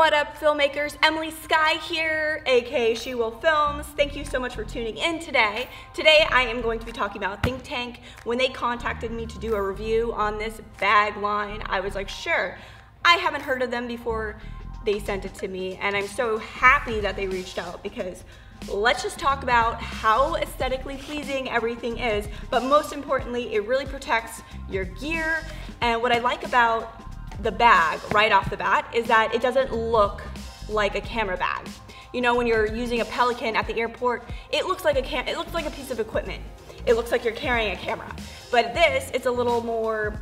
filmmakers? Emily Skye here, aka She Wolf Films. Thank you so much for tuning in today. Today I am going to be talking about Think Tank. When they contacted me to do a review on this bag line, I was like, sure. I haven't heard of them before they sent it to me, and I'm so happy that they reached out because let's just talk about how aesthetically pleasing everything is, but most importantly, it really protects your gear. And what I like about the bag right off the bat is that it doesn't look like a camera bag. You know, when you're using a Pelican at the airport, it looks like a cam it looks like a piece of equipment. It looks like you're carrying a camera. But this, it's a little more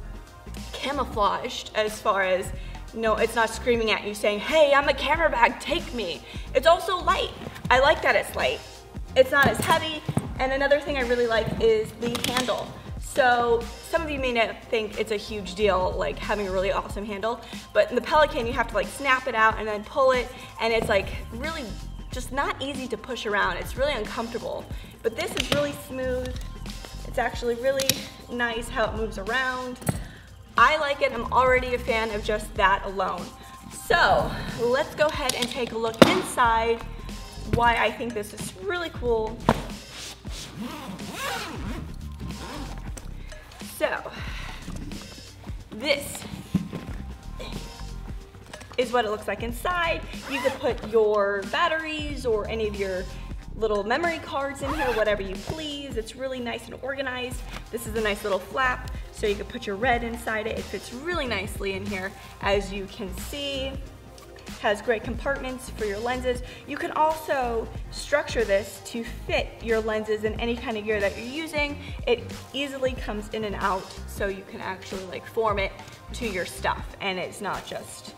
camouflaged as far as no, it's not screaming at you saying, hey, I'm a camera bag, take me. It's also light. I like that it's light. It's not as heavy. And another thing I really like is the handle. So some of you may not think it's a huge deal, like having a really awesome handle, but in the Pelican, you have to like snap it out and then pull it, and it's like really just not easy to push around. It's really uncomfortable. But this is really smooth. It's actually really nice how it moves around. I like it. I'm already a fan of just that alone. So let's go ahead and take a look inside why I think this is really cool So, this is what it looks like inside. You could put your batteries or any of your little memory cards in here, whatever you please. It's really nice and organized. This is a nice little flap, so you could put your RED inside it. It fits really nicely in here, as you can see has great compartments for your lenses. You can also structure this to fit your lenses in any kind of gear that you're using. It easily comes in and out so you can actually like form it to your stuff and it's not just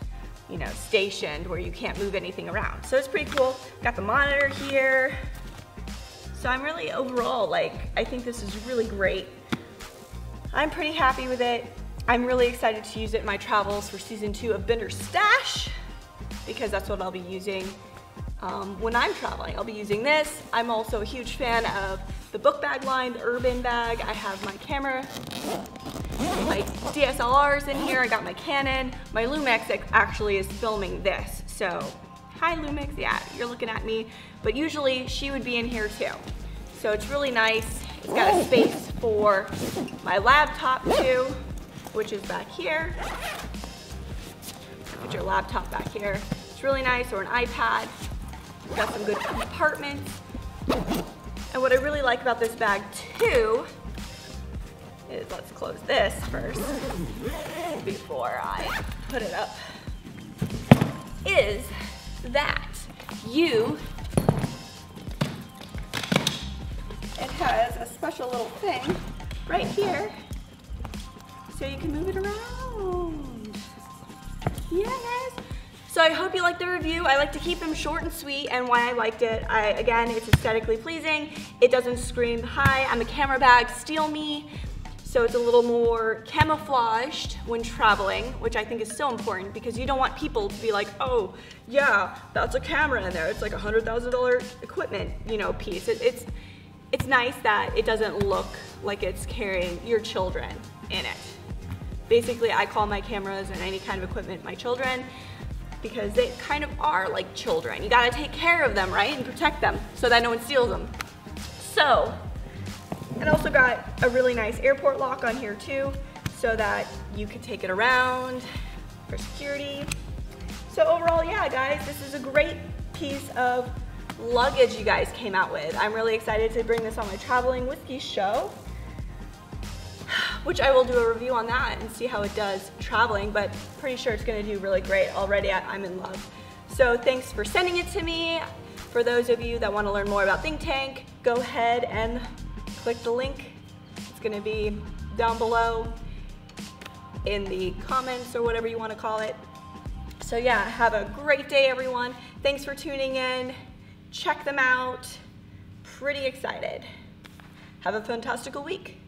you know, stationed where you can't move anything around. So it's pretty cool. Got the monitor here. So I'm really overall, like, I think this is really great. I'm pretty happy with it. I'm really excited to use it in my travels for season two of Bender Stash because that's what I'll be using um, when I'm traveling. I'll be using this. I'm also a huge fan of the book bag line, the urban bag. I have my camera, my DSLRs in here. I got my Canon. My Lumix actually is filming this. So, hi Lumix, yeah, you're looking at me. But usually she would be in here too. So it's really nice. It's got a space for my laptop too, which is back here put your laptop back here. It's really nice, or an iPad. got some good compartments. And what I really like about this bag too is, let's close this first before I put it up, is that you, it has a special little thing right here so you can move it around. Yes. So I hope you liked the review. I like to keep them short and sweet and why I liked it. I, again, it's aesthetically pleasing. It doesn't scream, hi, I'm a camera bag, steal me. So it's a little more camouflaged when traveling, which I think is so important because you don't want people to be like, oh, yeah, that's a camera in there. It's like a $100,000 equipment, you know, piece. It, it's, it's nice that it doesn't look like it's carrying your children in it. Basically, I call my cameras and any kind of equipment my children because they kind of are like children. You gotta take care of them, right? And protect them so that no one steals them. So, and also got a really nice airport lock on here too so that you could take it around for security. So overall, yeah, guys, this is a great piece of luggage you guys came out with. I'm really excited to bring this on my traveling whiskey show which I will do a review on that and see how it does traveling, but pretty sure it's gonna do really great. Already I'm in love. So thanks for sending it to me. For those of you that wanna learn more about Think Tank, go ahead and click the link. It's gonna be down below in the comments or whatever you wanna call it. So yeah, have a great day everyone. Thanks for tuning in. Check them out. Pretty excited. Have a fantastical week.